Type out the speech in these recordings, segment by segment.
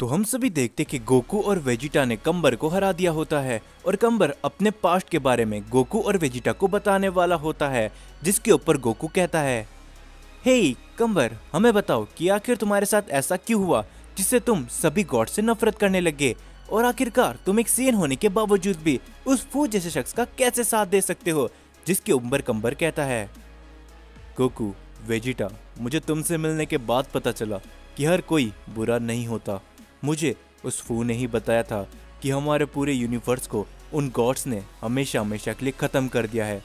तो हम सभी देखते कि गोकू और वेजिटा ने कंबर को हरा दिया होता है और कंबर अपने पास्ट के बारे में गोकू और वेजिटा को बताने वाला होता है जिसके ऊपर गोकू कहता है हे hey, कंबर हमें बताओ कि आखिर तुम्हारे साथ ऐसा क्यों हुआ जिससे तुम सभी गॉड से नफरत करने लगे? और आखिरकार तुम एक सीन होने के बावजूद भी उस फू जैसे शख्स का कैसे साथ दे सकते हो? जिसके ऊपर कंबर कहता है गोकू वेजिटा मुझे तुमसे मिलने के बाद पता चला कि हर कोई बुरा नहीं होता। मुझे उस फू ने ही बताया था कि हमारे पूरे यूनिवर्स को उन गॉड्स ने हमेशा हमेशा के लिए ख़त्म कर दिया है।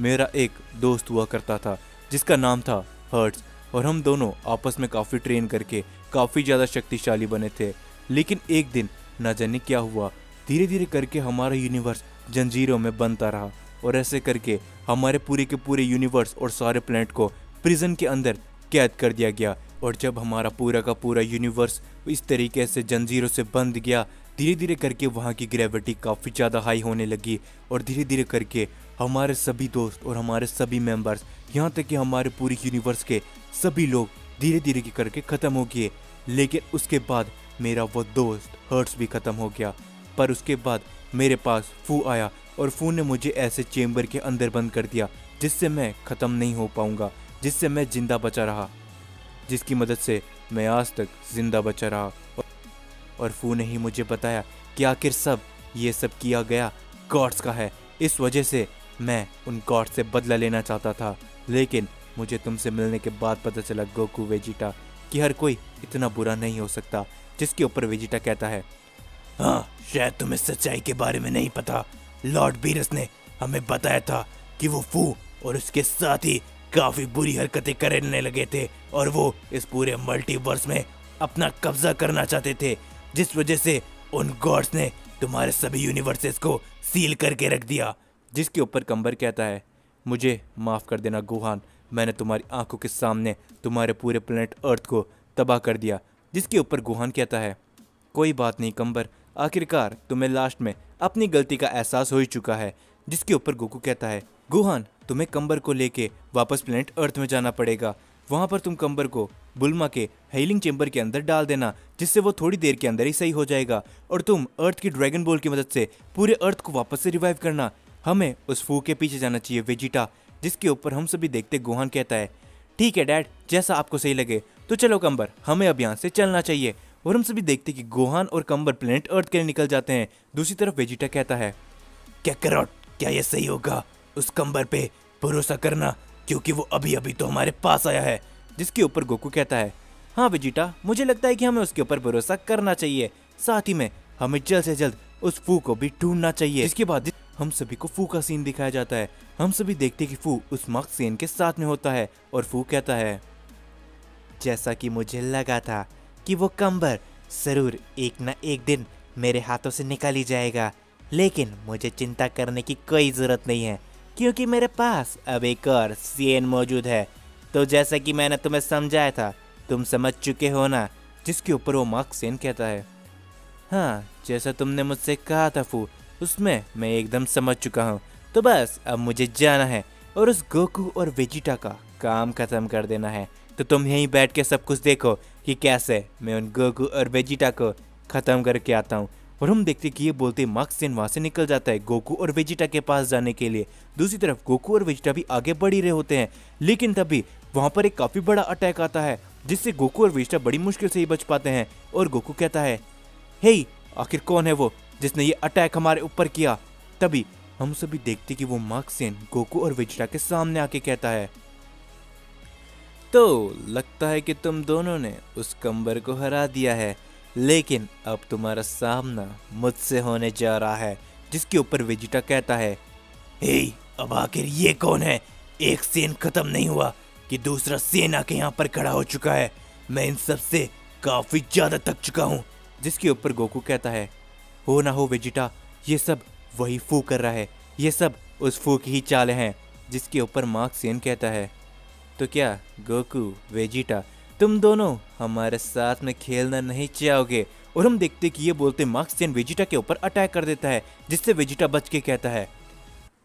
मेरा एक दोस्त हुआ करता था, जिसका नाम था हर्ट्स और हम दोनों आपस में काफ़ी ट्रेन करके काफ़ी ज़्यादा शक्तिशाली बने थे। लेकिन एक दिन, न जाने क्या हुआ धीरे धीरे करके हमारा यूनिवर्स जंजीरों में बनता रहा, और ऐसे करके हमारे पूरे के पूरे यूनिवर्स और सारे प्लैनेट को प्रिजन के अंदर कैद कर दिया गया, और जब हमारा पूरा का पूरा यूनिवर्स इस तरीके से जंजीरों से बंद गया। धीरे धीरे करके वहाँ की ग्रेविटी काफ़ी ज़्यादा हाई होने लगी और धीरे धीरे करके हमारे सभी दोस्त और हमारे सभी मेंबर्स यहाँ तक कि हमारे पूरी यूनिवर्स के सभी लोग धीरे धीरे करके ख़त्म हो गए। लेकिन उसके बाद मेरा वो दोस्त हर्ट्स भी ख़त्म हो गया। पर उसके बाद मेरे पास फू आया और फू ने मुझे ऐसे चेम्बर के अंदर बंद कर दिया, जिससे मैं ख़त्म नहीं हो पाऊँगा, जिससे मैं ज़िंदा बचा रहा, जिसकी मदद से मैं आज तक ज़िंदा बचा रहा और फू ने ही मुझे बताया कि आखिर सब ये सब किया गया गॉड्स का है। इस वजह से मैं उन गॉड से बदला लेना चाहता था। लेकिन मुझे तुमसे मिलने के बाद पता चला, गोकू वेजिटा, कि हर कोई इतना बुरा नहीं हो सकता, जिसके ऊपर वेजिटा कहता है। हाँ शायद तुम्हें सच्चाई के बारे में नहीं पता। लॉर्ड बीरस ने हमें बताया था कि वो फू और उसके साथ ही काफ़ी बुरी हरकतें करने लगे थे और वो इस पूरे मल्टीवर्स में अपना कब्जा करना चाहते थे, जिस वजह से उन गॉड्स ने तुम्हारे सभी यूनिवर्सेस को सील करके रख दिया। जिसके ऊपर कंबर कहता है, मुझे माफ़ कर देना गुहान, मैंने तुम्हारी आँखों के सामने तुम्हारे पूरे प्लेनेट अर्थ को तबाह कर दिया। जिसके ऊपर गुहान कहता है, कोई बात नहीं कंबर, आखिरकार तुम्हें लास्ट में अपनी गलती का एहसास हो ही चुका है। जिसके ऊपर गोकू कहता है गुहान, तुम्हें कंबर को लेके वापस प्लेनेट अर्थ में जाना पड़ेगा। वहाँ पर तुम कंबर को बुलमा के हीलिंग चेम्बर के अंदर डाल देना, जिससे वो थोड़ी देर के अंदर ही सही हो जाएगा। और तुम अर्थ की ड्रैगन बॉल की मदद से पूरे अर्थ को वापस से रिवाइव करना। हमें उस फू के पीछे जाना चाहिए वेजिटा जिसके ऊपर हम सभी देखते गुहान कहता है। ठीक है डैड जैसा आपको सही लगे तो चलो कंबर, हमें अब यहाँ से चलना चाहिए। और हम सभी देखते कि गोहान और कंबर प्लेनेट अर्थ के लिए निकल जाते हैं। दूसरी तरफ़ वेजिटा कहता है, क्या करोट क्या ये सही होगा? उस कंबर पे भरोसा करना, क्योंकि वो अभी अभी तो हमारे पास आया है, जिसके ऊपर गोकू कहता है हाँ वेजिटा मुझे लगता है कि हमें उसके ऊपर भरोसा करना चाहिए, साथ ही में हमें जल्द से जल्द उस फू को भी ढूंढना चाहिए। इसके बाद हम सभी को फू का सीन दिखाया जाता है। हम सभी देखते हैं कि फू उस मक सेन के साथ में होता है और फू कहता है, जैसा कि मुझे लगा था कि वो कंबर ज़रूर एक न एक दिन मेरे हाथों से निकाली जाएगा, लेकिन मुझे चिंता करने की कोई ज़रूरत नहीं है। क्योंकि मेरे पास अब एक और सीएन मौजूद है। तो जैसा कि मैंने तुम्हें समझाया था, तुम समझ चुके हो ना, जिसके ऊपर वो मार्क सेन कहता है। हाँ जैसा तुमने मुझसे कहा था फू, उसमें मैं एकदम समझ चुका हूँ। तो बस, अब मुझे जाना है, और उस गोकू और वेजिटा का काम खत्म कर देना है। तो तुम यहीं बैठ के सब कुछ देखो कि कैसे मैं उन गोकू और वेजिटा को ख़त्म करके आता हूँ। और हम देखते कि ये बोलते सेन वहाँ से निकल जाता है गोकू और वेजिटा के पास जाने के लिए। दूसरी तरफ़, गोकू और वेजिटा भी आगे बढ़ ही रहे होते हैं, लेकिन तभी वहाँ पर एक काफ़ी बड़ा अटैक आता है, जिससे गोकू और वेजिटा बड़ी मुश्किल से ही बच पाते हैं, और गोकू कहता है, हे, आखिर कौन है वो जिसने ये अटैक हमारे ऊपर किया? तभी हम सभी देखते कि वो सेन गोकू और वेजिटा के सामने आके कहता है तो लगता है कि तुम दोनों ने उस कंबर को हरा दिया है। लेकिन अब तुम्हारा सामना मुझसे होने जा रहा है, जिसके ऊपर वेजिटा कहता है, हे, अब आखिर ये कौन है? एक सेन खत्म नहीं हुआ कि दूसरा सेन आके यहाँ पर खड़ा हो चुका है। मैं इन सबसे काफ़ी ज़्यादा थक चुका हूँ। जिसके ऊपर गोकू कहता है, हो ना हो वेजिटा, ये सब वही फू कर रहा है। ये सब उस फू की ही चाल हैं। जिसके ऊपर मार्क सेन कहता है तो क्या गोकू, वेजिटा तुम दोनों हमारे साथ में खेलना नहीं चाहोगे। और हम देखते कि ये बोलते मार्क सेन वेजिटा के ऊपर अटैक कर देता है, जिससे वेजिटा बच के कहता है,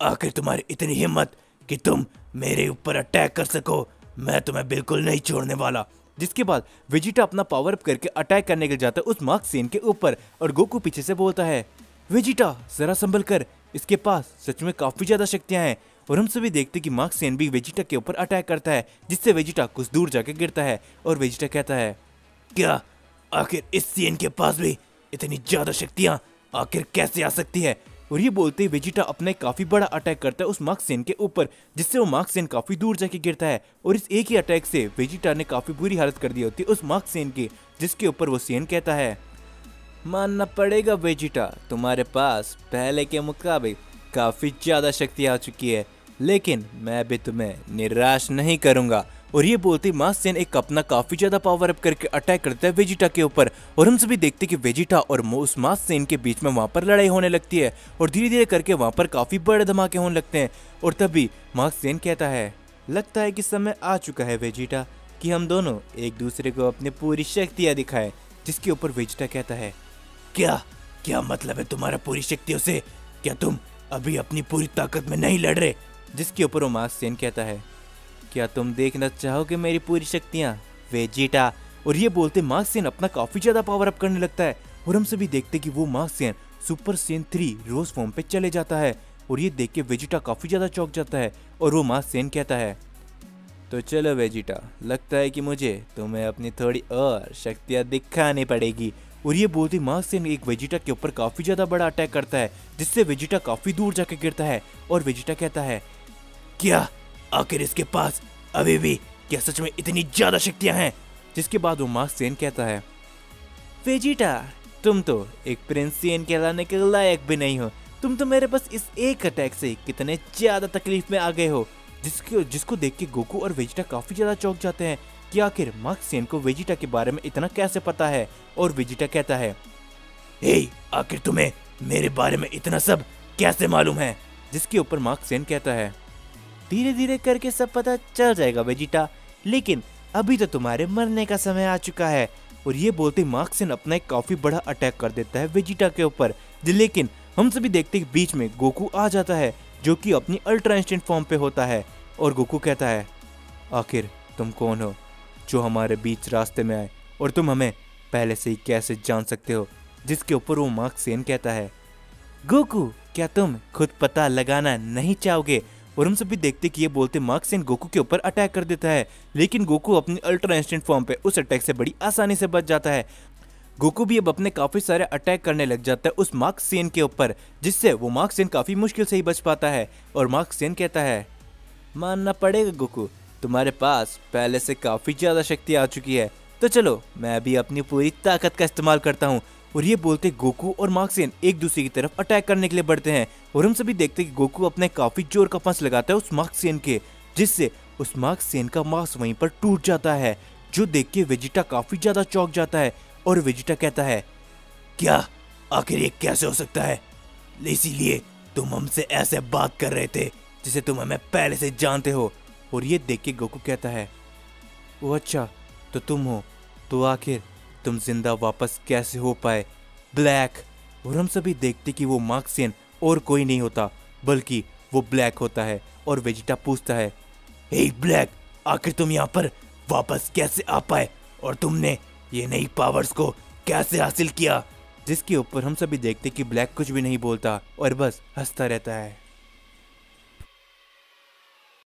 आखिर तुम्हारी इतनी हिम्मत कि तुम मेरे ऊपर अटैक कर सको, मैं तुम्हें बिल्कुल नहीं छोड़ने वाला। जिसके बाद वेजिटा अपना पावर अप करके अटैक करने के जाता है उस मार्क सेन के ऊपर, और गोकू पीछे से बोलता है, वेजिटा, जरा संभल कर, इसके पास सच में काफ़ी ज़्यादा शक्तियाँ हैं। और हम सभी देखते कि मार्क सेन भी वेजिटा के ऊपर अटैक करता है, जिससे वेजिटा कुछ दूर जाके गिरता है। और वेजिटा कहता है, क्या? आखिर इस सीएन के पास भी इतनी ज़्यादा शक्तियाँ आखिर कैसे आ सकती है? और ये बोलते ही वेजिटा अपना काफ़ी बड़ा अटैक करता है उस मार्क्सेन के ऊपर, जिससे वो मार्क्सेन काफ़ी दूर जाके गिरता है। और इस एक ही अटैक से वेजिटा ने काफ़ी बुरी हालत कर दी होती है उस मार्क्सेन की, जिसके ऊपर वो सेन कहता है, मानना पड़ेगा वेजिटा, तुम्हारे पास पहले के मुकाबले काफ़ी ज़्यादा शक्ति आ चुकी है। लेकिन मैं भी तुम्हें निराश नहीं करूँगा। और ये बोलते मास्सेन एक अपना काफ़ी ज़्यादा पावर अप करके अटैक करता है वेजिटा के ऊपर। और हम सभी देखते कि वेजिटा और उस मास्सेन के बीच में वहाँ पर लड़ाई होने लगती है। और धीरे धीरे करके वहाँ पर काफ़ी बड़े धमाके होने लगते हैं। और तभी मास्सेन कहता है, लगता है कि समय आ चुका है वेजिटा, कि हम दोनों एक दूसरे को अपनी पूरी शक्तियाँ दिखाएँ। जिसके ऊपर वेजिटा कहता है, क्या क्या मतलब है तुम्हारा पूरी शक्तियों से? क्या तुम अभी अपनी पूरी ताकत में नहीं लड़ रहे। जिसके ऊपर वो मास्सेन कहता है, क्या तुम देखना चाहोगे मेरी पूरी शक्तियाँ? वेजिटा और ये बोलते मार्क्सियन अपना काफ़ी ज़्यादा पावर अप करने लगता है, और हम सभी देखते कि वो मार्क्सियन सुपर सेन थ्री रोज फॉर्म पे चले जाता है, और ये देख के वेजिटा काफ़ी ज़्यादा चौक जाता है, और वो मार्क्सियन कहता है तो चलो वेजिटा लगता है कि मुझे तुम्हें अपनी थोड़ी और शक्तियाँ दिखानी पड़ेगी। और ये बोलते मार्क्सियन एक वेजिटा के ऊपर काफ़ी ज़्यादा बड़ा अटैक करता है, जिससे वेजिटा काफ़ी दूर जाके गिरता है। और वेजिटा कहता है, क्या आखिर इसके पास अभी भी क्या सच में इतनी ज़्यादा शक्तियाँ हैं? जिसके बाद वो मार्क सेन कहता है, वेजिटा, तुम तो एक प्रिंस सेन कहलाने के लायक भी नहीं हो। तुम तो मेरे पास इस एक अटैक से कितने ज़्यादा तकलीफ़ में आ गए हो, जिसको जिसको देख के गोकू और वेजिटा काफ़ी ज़्यादा चौक जाते हैं। कि आखिर मार्क सेन को वेजिटा के बारे में इतना कैसे पता है और वेजिटा कहता है, हे, आखिर तुम्हें मेरे बारे में इतना सब कैसे मालूम है? जिसके ऊपर मार्क सेन कहता है धीरे धीरे करके सब पता चल जाएगा वेजिटा, लेकिन अभी तो तुम्हारे मरने का समय आ चुका है। और ये बोलते मार्क्सन अपना एक काफ़ी बड़ा अटैक कर देता है वेजिटा के ऊपर। लेकिन हम सभी देखते हैं बीच में गोकू आ जाता है, जो कि अपनी अल्ट्रा इंस्टेंट फॉर्म पे होता है। और गोकू कहता है, आखिर तुम कौन हो? जो हमारे बीच रास्ते में आए। और तुम हमें पहले से ही कैसे जान सकते हो? जिसके ऊपर वो मार्क सेन कहता है, गोकू, क्या तुम खुद पता लगाना नहीं चाहोगे? और हम सभी देखते कि ये बोलते मार्क्सिन गोकू के ऊपर अटैक कर देता है। लेकिन गोकू अपनी अल्ट्रा इंस्टेंट फॉर्म पे उस अटैक से बड़ी आसानी से बच जाता है। गोकू भी अब अपने काफ़ी सारे अटैक करने लग जाता है उस मार्क सेन के ऊपर, जिससे वो मार्क सेन काफ़ी मुश्किल से ही बच पाता है। और मार्क सेन कहता है, मानना पड़ेगा गोकू तुम्हारे पास पहले से काफ़ी ज़्यादा शक्ति आ चुकी है। तो चलो, मैं अभी अपनी पूरी ताकत का इस्तेमाल करता हूँ। और ये बोलते गोकू और मार्क्सेन एक दूसरे की तरफ़ अटैक करने के लिए बढ़ते हैं। और हम सभी देखते हैं कि गोकू अपने काफ़ी ज़ोर का पंच लगाता है उस मार्क्सेन के, जिससे उस मार्क्सेन का मार्क्स वहीं पर टूट जाता है, जो देख के वेजिटा काफ़ी ज़्यादा चौक जाता है। और वेजिटा कहता है, क्या? आखिर ये कैसे हो सकता है? इसीलिए तुम हमसे ऐसे बात कर रहे थे, जिसे तुम हमें पहले से जानते हो। और ये देख के गोकू कहता है वो अच्छा तो तुम हो तो आखिर तुम ज़िंदा वापस कैसे हो पाए? ब्लैक. और हम सभी देखते कि वो मार्क्सियन और कोई नहीं होता, बल्कि वो ब्लैक होता है और वेजिटा पूछता है, हे ब्लैक, आखिर तुम यहाँ पर वापस कैसे आ पाए? और तुमने ये नई पावर्स को कैसे हासिल किया? जिसके ऊपर हम सभी देखते कि ब्लैक कुछ भी नहीं बोलता और बस हंसता रहता है।